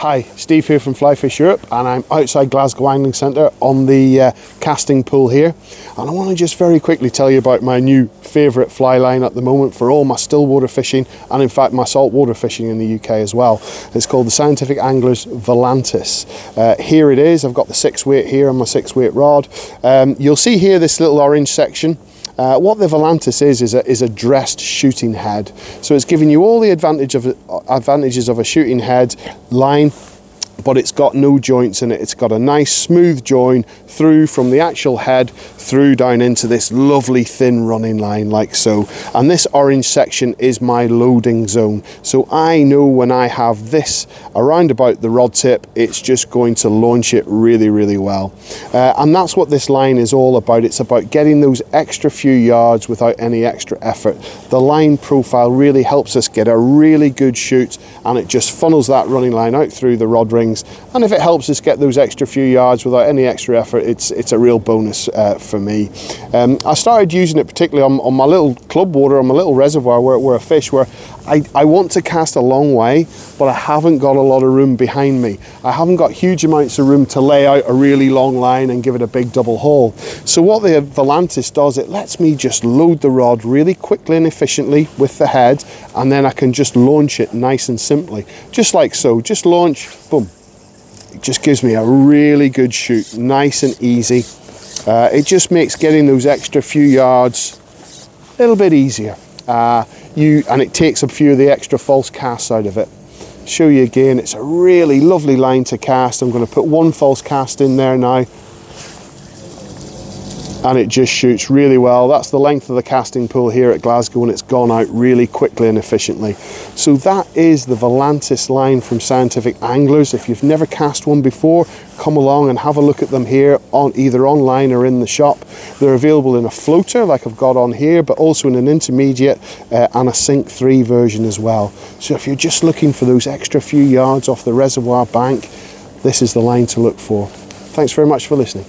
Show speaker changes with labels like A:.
A: Hi, Steve here from Flyfish Europe and I'm outside Glasgow Angling Centre on the uh, casting pool here and I want to just very quickly tell you about my new favourite fly line at the moment for all my stillwater fishing and in fact my saltwater fishing in the UK as well. It's called the Scientific Anglers Volantis. Uh, here it is, I've got the six weight here on my six weight rod. Um, you'll see here this little orange section uh, what the Volantis is is a, is a dressed shooting head. So it's giving you all the advantage of advantages of a shooting head line but it's got no joints in it. It's got a nice smooth join through from the actual head through down into this lovely thin running line like so. And this orange section is my loading zone. So I know when I have this around about the rod tip, it's just going to launch it really, really well. Uh, and that's what this line is all about. It's about getting those extra few yards without any extra effort. The line profile really helps us get a really good shoot and it just funnels that running line out through the rod ring things. And if it helps us get those extra few yards without any extra effort, it's it's a real bonus uh, for me. Um, I started using it particularly on, on my little club water, on my little reservoir where, where I fish, where I, I want to cast a long way, but I haven't got a lot of room behind me. I haven't got huge amounts of room to lay out a really long line and give it a big double haul. So what the Volantis does, it lets me just load the rod really quickly and efficiently with the head, and then I can just launch it nice and simply. Just like so, just launch, boom, it just gives me a really good shoot, nice and easy. Uh, it just makes getting those extra few yards a little bit easier. Uh, you And it takes a few of the extra false casts out of it. Show you again, it's a really lovely line to cast. I'm going to put one false cast in there now and it just shoots really well. That's the length of the casting pool here at Glasgow and it's gone out really quickly and efficiently. So that is the Volantis line from Scientific Anglers. If you've never cast one before, come along and have a look at them here on either online or in the shop. They're available in a floater like I've got on here, but also in an intermediate uh, and a Sink 3 version as well. So if you're just looking for those extra few yards off the reservoir bank, this is the line to look for. Thanks very much for listening.